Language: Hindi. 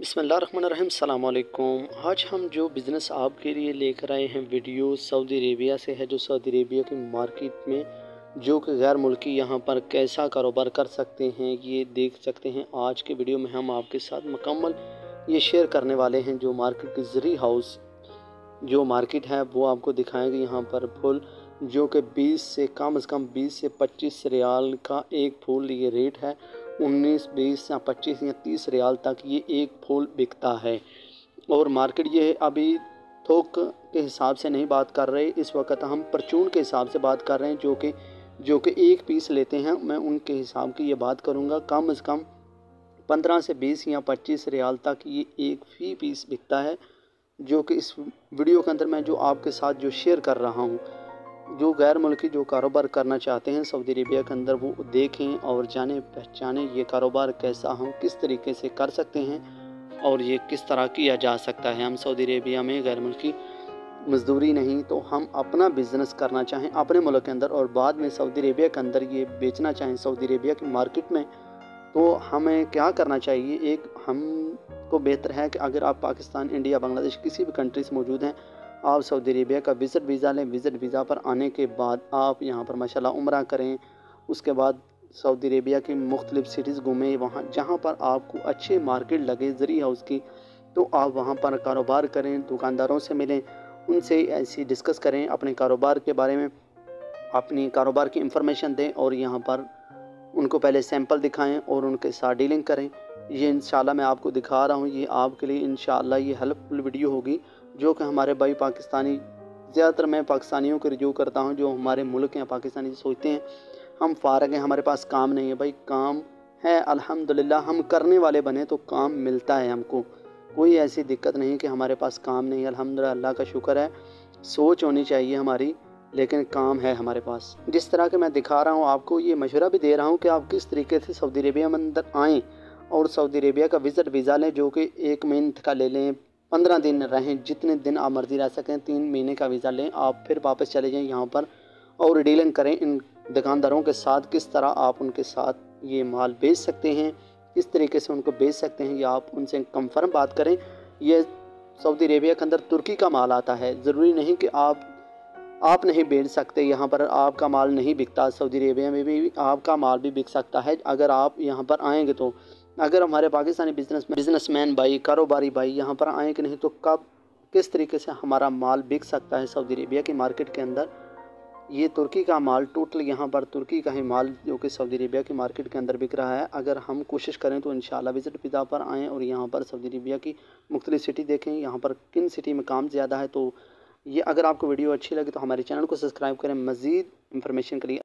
बिसमीम सलामकुम आज हम जो बिज़नेस आपके लिए लेकर आए हैं, वीडियो सऊदी अरेबिया से है, जो सऊदी अरेबिया की मार्केट में, जो कि गैर मुल्की यहाँ पर कैसा कारोबार कर सकते हैं, ये देख सकते हैं। आज के वीडियो में हम आपके साथ मकम्मल ये शेयर करने वाले हैं, जो मार्केट की जरी हाउस, जो मार्केट है, वो आपको दिखाएँगे यहाँ पर फूल, जो कि 20 से, कम से कम 20 से 25 रियाल का एक फूल ये रेट है। उन्नीस, बीस या पच्चीस या तीस रियाल तक ये एक फूल बिकता है। और मार्केट ये अभी थोक के हिसाब से नहीं बात कर रहे। इस वक्त हम परचून के हिसाब से बात कर रहे हैं, जो कि जो कि एक पीस लेते हैं। मैं उनके हिसाब की ये बात करूँगा। कम अज़ कम पंद्रह से बीस या पच्चीस रियाल तक ये एक फ़ी पीस बिकता है, जो कि इस वीडियो के अंदर मैं जो आपके साथ जो शेयर कर रहा हूँ। जो गैर मुल्की जो कारोबार करना चाहते हैं, सऊदी अरेबिया के अंदर वो देखें और जाने, पहचाने ये कारोबार कैसा हम किस तरीके से कर सकते हैं और ये किस तरह किया जा सकता है। हम सऊदी अरेबिया में गैर मुल्की मजदूरी नहीं तो हम अपना बिज़नेस करना चाहें अपने मुल्क के अंदर और बाद में सऊदी अरेबिया के अंदर ये बेचना चाहें सऊदी अरेबिया की मार्केट में तो हमें क्या करना चाहिए? एक, हम को बेहतर है कि अगर आप पाकिस्तान, इंडिया, बांग्लादेश किसी भी कंट्री से मौजूद हैं आप सऊदी अरेबिया का विज़िट वीज़ा लें। विज़िट वीज़ा पर आने के बाद आप यहाँ पर माशाल्लाह उम्र करें। उसके बाद सऊदी अरेबिया की मुख्तलिफ़ सिटीज़ घूमें। वहाँ जहाँ पर आपको अच्छे मार्केट लगे ज़री हाउस की तो आप वहाँ पर कारोबार करें, दुकानदारों से मिलें, उनसे ऐसी डिस्कस करें अपने कारोबार के बारे में। अपनी कारोबार की इंफॉर्मेशन दें और यहाँ पर उनको पहले सैंपल दिखाएँ और उनके साथ डीलिंग करें। ये इन मैं आपको दिखा रहा हूँ। ये आपके लिए इन ये हेल्पफुल वीडियो होगी। जो कि हमारे भाई पाकिस्तानी, ज़्यादातर मैं पाकिस्तानियों को रिव्यू करता हूँ, जो हमारे मुल्क हैं, पाकिस्तानी सोचते हैं, हम फ़ारग हैं, हमारे पास काम नहीं है। भाई, काम है, अल्हम्दुलिल्लाह, हम करने वाले बने तो काम मिलता है हमको। कोई ऐसी दिक्कत नहीं कि हमारे पास काम नहीं है। अल्हम्दुलिल्लाह, अल्लाह का शुक्र है, सोच होनी चाहिए हमारी, लेकिन काम है हमारे पास। जिस तरह के मैं दिखा रहा हूँ आपको, ये मशवरा भी दे रहा हूँ कि आप किस तरीके से सऊदी अरेबिया में अंदर आएँ, और सऊदी अरेबिया का विज़िट वीज़ा लें, जो कि एक महीने का ले लें पंद्रह दिन रहें, जितने दिन आप मर्ज़ी रह सकें, तीन महीने का वीज़ा लें, आप फिर वापस चले जाएँ यहाँ पर और डीलिंग करें इन दुकानदारों के साथ, किस तरह आप उनके साथ ये माल बेच सकते हैं, किस तरीके से उनको बेच सकते हैं, या आप उनसे कंफर्म बात करें, ये सऊदी अरेबिया के अंदर तुर्की का माल आता है। ज़रूरी नहीं कि आप आप नहीं बेच सकते यहाँ पर, आपका माल नहीं बिकता। सऊदी अरेबिया में भी, आपका माल भी बिक सकता है। अगर आप यहाँ पर आएँगे तो अगर हमारे पाकिस्तानी बिज़नेस बिजनेसमैन भाई, कारोबारी भाई यहाँ पर आए कि नहीं तो कब, किस तरीके से हमारा माल बिक सकता है सऊदी अरेबिया की मार्केट के अंदर? ये तुर्की का माल टोटल यहाँ पर तुर्की का ही माल जो कि सऊदी अरेबिया की मार्केट के अंदर बिक रहा है। अगर हम कोशिश करें तो इन विज़िट पिज़ा पर आएँ और यहाँ पर सऊदी अरेबिया की मुख्तलि सिटी देखें। यहाँ पर किन सिटी में काम ज़्यादा है तो ये अगर आपको वीडियो अच्छी लगे तो हमारे चैनल को सब्सक्राइब करें। मज़ीद इन्फॉर्मेशन के लिए